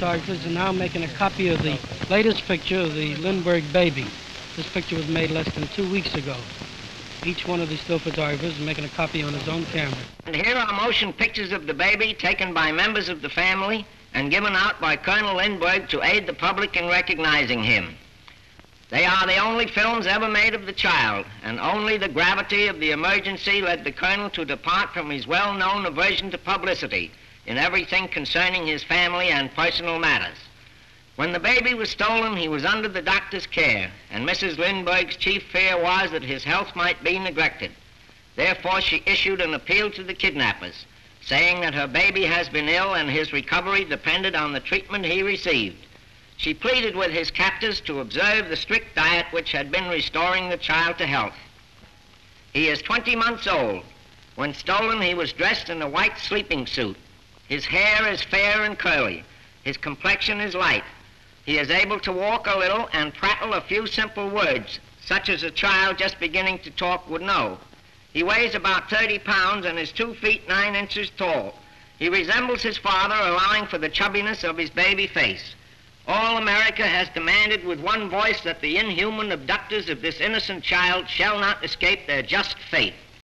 photographers are now making a copy of the latest picture of the Lindbergh baby. This picture was made less than two weeks ago. Each one of these still photographers is making a copy on his own camera. And here are motion pictures of the baby taken by members of the family and given out by Colonel Lindbergh to aid the public in recognizing him. They are the only films ever made of the child, and only the gravity of the emergency led the colonel to depart from his well-known aversion to publicity in everything concerning his family and personal matters. When the baby was stolen, he was under the doctor's care, and Mrs. Lindbergh's chief fear was that his health might be neglected. Therefore, she issued an appeal to the kidnappers, saying that her baby has been ill and his recovery depended on the treatment he received. She pleaded with his captors to observe the strict diet which had been restoring the child to health. He is 20 months old. When stolen, he was dressed in a white sleeping suit. His hair is fair and curly. His complexion is light. He is able to walk a little and prattle a few simple words, such as a child just beginning to talk would know. He weighs about 30 pounds and is 2 feet 9 inches tall. He resembles his father, allowing for the chubbiness of his baby face. All America has demanded with one voice that the inhuman abductors of this innocent child shall not escape their just fate.